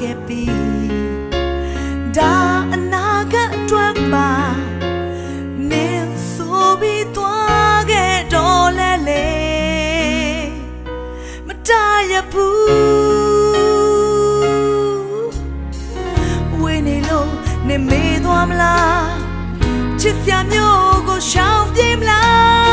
ခဲ့ပြီဒါအနာဂတ်အတွက်ပါမင်းဆိုပြီးသွားခဲ့တော့လဲလေမတရဘူးဝေနေလို့နေမေးသွားမလားချစ်စရာမျိုးကိုရှောင်ပြေးမလား